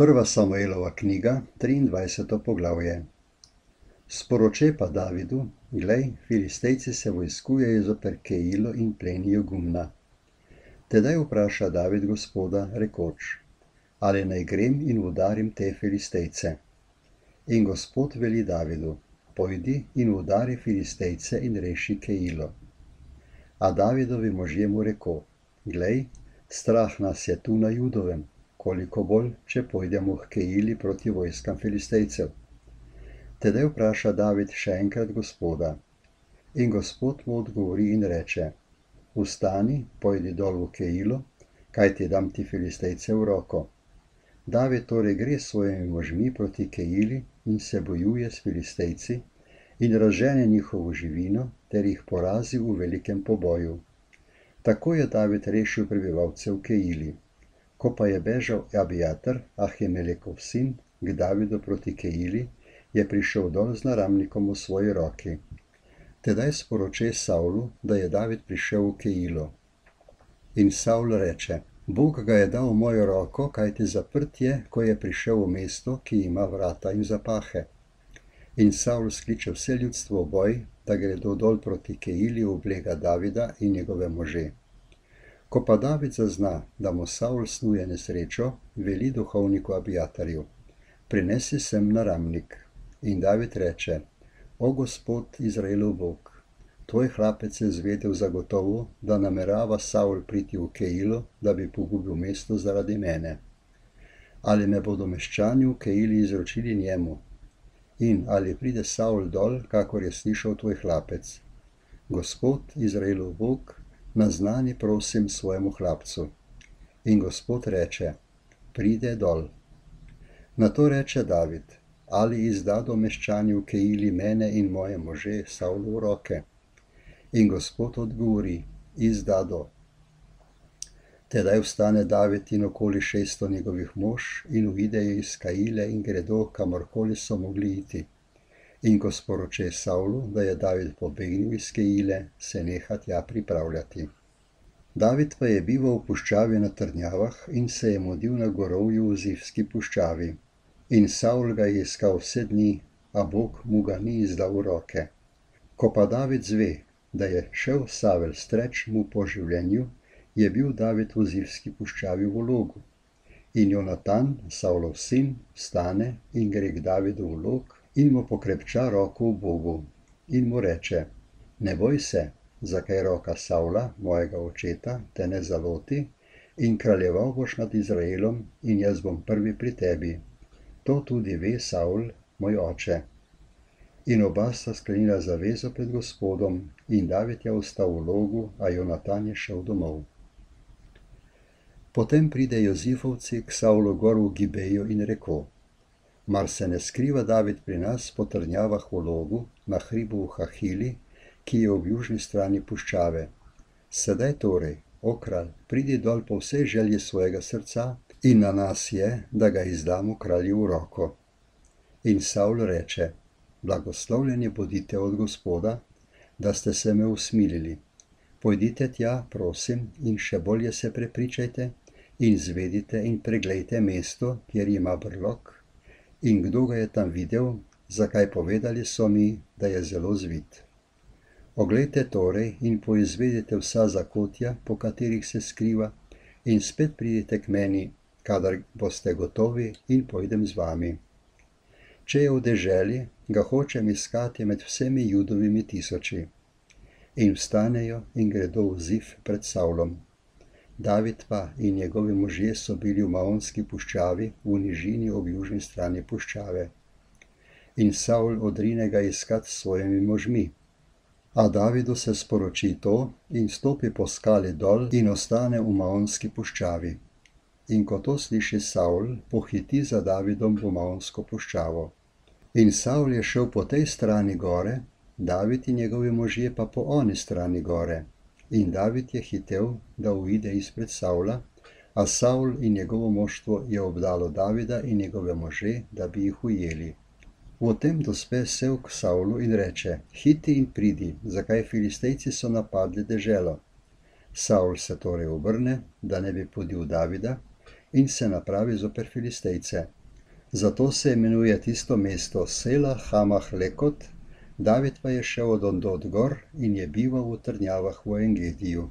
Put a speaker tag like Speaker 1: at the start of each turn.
Speaker 1: Prva Samuelova knjiga, 23. poglavje. Sporoče pa Davidu, glej, filistejci se vojskujejo zoper Keilo in plenijo gumna. Tedaj vpraša David gospoda, rekoč, ali naj grem in udarim te filistejce. In gospod veli Davidu, pojdi in udari filistejce in reši Keilo. A Davidovi možje mu reko, glej, strah nas je tu na judovem, koliko bolj, če pojdemo k Keili proti vojskam filistejcev. Tedaj vpraša David še enkrat gospoda. In gospod mu odgovori in reče: Vstani, pojdi dol v Keilo, kaj ti dam ti filistejce v roko. David torej gre s svojimi možmi proti Keili in se bojuje s filistejci in razžene njihovo živino ter jih porazi v velikem poboju. Tako je David rešil prebivalcev Keili. Ko pa je bežal Abijatar, Ahimelekov sin, k Davidu proti Keili, je prišel dol z naramnikom v svoji roki. Tedaj sporoče Saulu, da je David prišel v Keilo. In Saul reče: Bog ga je dal v mojo roko, kajti zaprt je, ko je prišel v mesto, ki ima vrata in zapahe. In Saul skliče vse ljudstvo v boj, da gredo dol proti Keili v blega Davida in njegove može. Ko pa David zazna, da mu Saul snuje nesrečo, veli duhovniku Abijatarju: Prinesi sem naramnik. In David reče: O gospod Izraelov Bog, tvoj hlapec je zvedel zagotovo, da namerava Saul priti v Keilo, da bi pogubil mesto zaradi mene. Ali me bodo meščani v Keili izročili njemu? In ali pride Saul dol, kakor je slišal tvoj hlapec? Gospod Izraelov Bog, naznani prosim svojemu hlapcu. In gospod reče: Pride dol. Na to reče David: Ali izdado meščani v Keili mene in moje može Savlu v roke? In gospod odgovori: Izdado. Tedaj vstane David in okoli šeststo njegovih mož in uidejo iz Kaile in gredo, kamorkoli so mogli iti. In ko sporoče Savlu, da je David pobegnil iz Keile, se neha tja pripravljati. David pa je bival v puščavi na trdnjavah in se je modil na gorovju v Zivski puščavi. In Saul ga je iskal vse dni, a Bog mu ga ni izdal v roke. Ko pa David zve, da je šel Savel streč mu po življenju, je bil David v Zivski puščavi v logu. In Jonatan, Saulov sin, vstane in gre k Davidu v log in mu pokrepča roko v Bogu in mu reče: Ne boj se, zakaj roka Savla, mojega očeta, te ne zaloti in kraljeval boš nad Izraelom in jaz bom prvi pri tebi. To tudi ve Saul, moj oče. In oba sta sklenila zavezo pred gospodom in David je ostal v logu, a Jonatan je šel domov. Potem pridejo zifovci k Saulu gor v Gibeju in reko: Mar se ne skriva David pri nas po trdnjavah v logu na hribu v Hahili, ki je ob južni strani puščave? Sedaj torej, o kralj, pridi dol po vsej želji svojega srca in na nas je, da ga izdamo kralju v roko. In Saul reče: Blagoslovljeni bodite od gospoda, da ste se me usmilili. Pojdite tja, prosim, in še bolje se prepričajte in zvedite in preglejte mesto, kjer ima brlok in kdo ga je tam videl, zakaj povedali so mi, da je zelo zvit. Oglejte torej in poizvedite vsa zakotja, po katerih se skriva, in spet pridite k meni, kadar boste gotovi in pojdem z vami. Če je v deželi, ga hočem iskati med vsemi judovimi tisoči. In vstanejo in gredo v ziv pred Savlom. David pa in njegovi možje so bili v Maonski puščavi v nižini ob južni strani puščave. In Saul odrine ga iskat s svojimi možmi. A Davidu se sporoči to in stopi po skali dol in ostane v Maonski puščavi. In ko to sliši Saul, pohiti za Davidom v Maonsko puščavo. In Saul je šel po tej strani gore, David in njegovi možje pa po oni strani gore, In David je hitel, da uide izpred Savla, a Saul in njegovo moštvo je obdalo Davida in njegove može, da bi jih ujeli. V tem dospe sev k Saulu in reče: Hiti in pridi, zakaj filistejci so napadli deželo. Saul se torej obrne, da ne bi podil Davida, in se napravi zoper Filistejce. Zato se imenuje tisto mesto Sela Hamah Lekot, David pa je šel od ondod gor in je bival v trnjavah v Engediju.